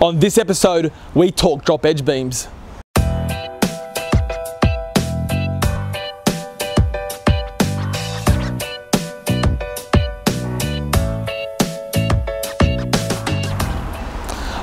On this episode, we talk drop edge beams.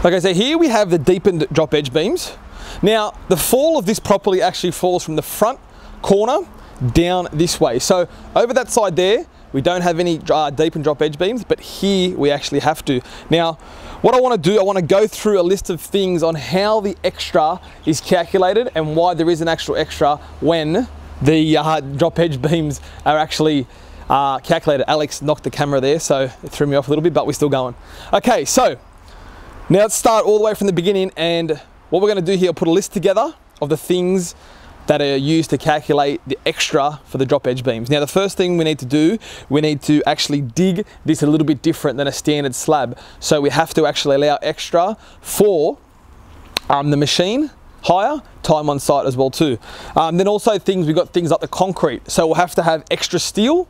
Okay, so here we have the deepened drop edge beams. Now, the fall of this properly actually falls from the front corner down this way. So over that side there, we don't have any uh, deepened drop edge beams, but here we actually have to. Now, what I wanna do, I wanna go through a list of things on how the extra is calculated and why there is an actual extra when the uh, drop edge beams are actually uh, calculated. Alex knocked the camera there, so it threw me off a little bit, but we're still going. Okay, so now let's start all the way from the beginning and what we're gonna do here, put a list together of the things that are used to calculate the extra for the drop edge beams. Now the first thing we need to do, we need to actually dig this a little bit different than a standard slab. So we have to actually allow extra for um, the machine hire, time on site as well too. Um, then also things, we've got things like the concrete. So we'll have to have extra steel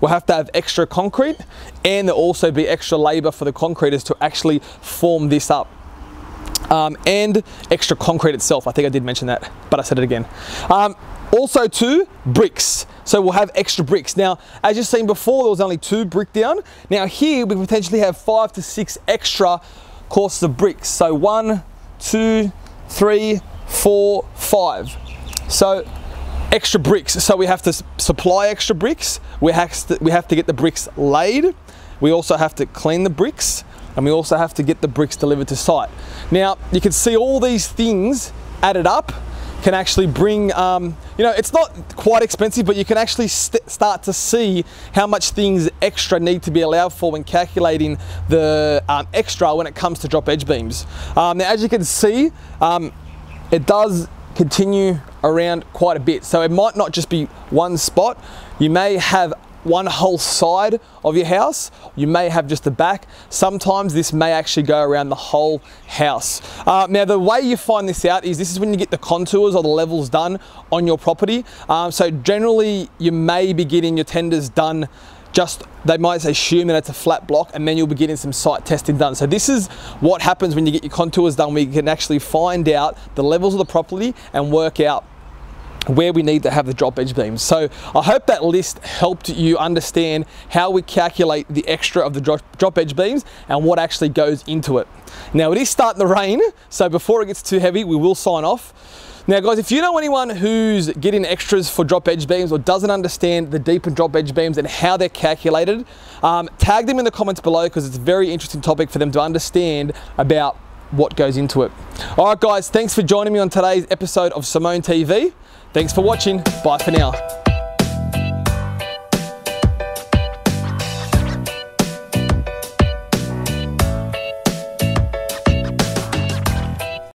We'll have to have extra concrete and there'll also be extra labor for the concreters to actually form this up. Um, and extra concrete itself. I think I did mention that, but I said it again. Um, also two bricks. So we'll have extra bricks. Now, as you've seen before, there was only two brick down. Now here, we potentially have five to six extra courses of bricks. So one, two, three, four, five. So extra bricks. So we have to supply extra bricks. We have to, we have to get the bricks laid. We also have to clean the bricks and we also have to get the bricks delivered to site. Now, you can see all these things added up can actually bring, um, you know, it's not quite expensive, but you can actually st start to see how much things extra need to be allowed for when calculating the um, extra when it comes to drop edge beams. Um, now, as you can see, um, it does continue around quite a bit. So it might not just be one spot. You may have one whole side of your house. You may have just the back. Sometimes this may actually go around the whole house. Uh, now the way you find this out is this is when you get the contours or the levels done on your property. Um, so generally you may be getting your tenders done just they might assume that it's a flat block and then you'll be getting some site testing done. So this is what happens when you get your contours done. We can actually find out the levels of the property and work out where we need to have the drop edge beams. So I hope that list helped you understand how we calculate the extra of the drop, drop edge beams and what actually goes into it. Now it is starting to rain, so before it gets too heavy, we will sign off. Now guys, if you know anyone who's getting extras for drop edge beams or doesn't understand the deepened drop edge beams and how they're calculated, um, tag them in the comments below because it's a very interesting topic for them to understand about what goes into it. All right guys, thanks for joining me on today's episode of Simone TV. Thanks for watching, bye for now.